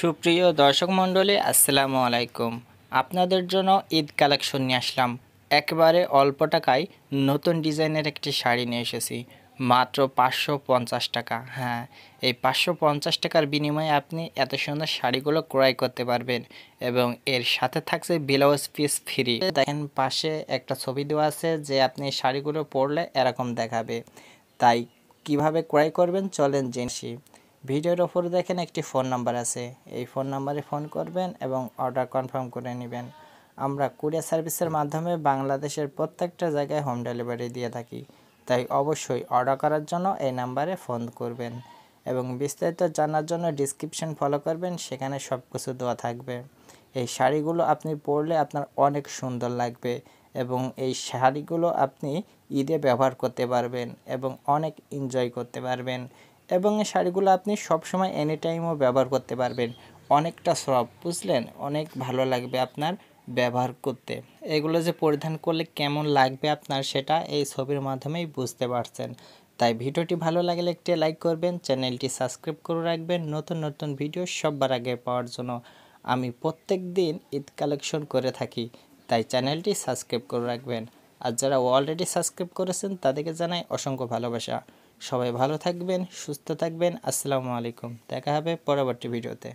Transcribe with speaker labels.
Speaker 1: সুপ্রিয় দর্শক মণ্ডলী, আসসালামু আলাইকুম। আপনাদের জন্য ঈদ কালেকশন নিয়ে আসলাম। একবারে অল্প টাকায় নতুন ডিজাইনের একটি শাড়ি নিয়ে এসেছি। মাত্র পাঁচশো পঞ্চাশ টাকা। হ্যাঁ এই পাঁচশো পঞ্চাশ টাকার বিনিময়ে আপনি এত সুন্দর শাড়িগুলো ক্রয় করতে পারবেন এবং এর সাথে থাকছে ব্লাউজ পিস ফ্রি। দেখেন পাশে একটা ছবি দেওয়া আছে যে আপনি শাড়িগুলো পরলে এরকম দেখাবে। তাই কীভাবে ক্রয় করবেন চলেন জেনসি ভিডিওর ওপর দেখেন একটি ফোন নাম্বার আছে। এই ফোন নাম্বারে ফোন করবেন এবং অর্ডার কনফার্ম করে নেবেন। আমরা কুরিয়ার সার্ভিসের মাধ্যমে বাংলাদেশের প্রত্যেকটা জায়গায় হোম ডেলিভারি দিয়ে থাকি। তাই অবশ্যই অর্ডার করার জন্য এই নাম্বারে ফোন করবেন এবং বিস্তারিত জানার জন্য ডিসক্রিপশন ফলো করবেন, সেখানে সব কিছু দেওয়া থাকবে। এই শাড়িগুলো আপনি পরলে আপনার অনেক সুন্দর লাগবে এবং এই শাড়িগুলো আপনি ঈদে ব্যবহার করতে পারবেন এবং অনেক এনজয় করতে পারবেন। এবং এই শাড়িগুলো আপনি সবসময় এনি টাইমও ব্যবহার করতে পারবেন। অনেকটা সফট বুঝলেন? অনেক ভালো লাগবে আপনার ব্যবহার করতে। এগুলো যে পরিধান করলে কেমন লাগবে আপনার সেটা এই ছবির মাধ্যমেই বুঝতে পারছেন। তাই ভিডিওটি ভালো লাগলে একটি লাইক করবেন, চ্যানেলটি সাবস্ক্রাইব করে রাখবেন, নতুন নতুন ভিডিও সবার আগে পাওয়ার জন্য। আমি প্রত্যেক দিন ঈদ কালেকশন করে থাকি, তাই চ্যানেলটি সাবস্ক্রাইব করে রাখবেন। আর যারা অলরেডি সাবস্ক্রাইব করেছেন, তাদেরকে জানাই অসংখ্য ভালোবাসা। সবাই ভালো থাকবেন সুস্থ থাকবেন। আসসালামু আলাইকুম। দেখা হবে পরবর্তী ভিডিওতে।